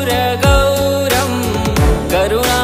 कर्पूरगौरं करुणा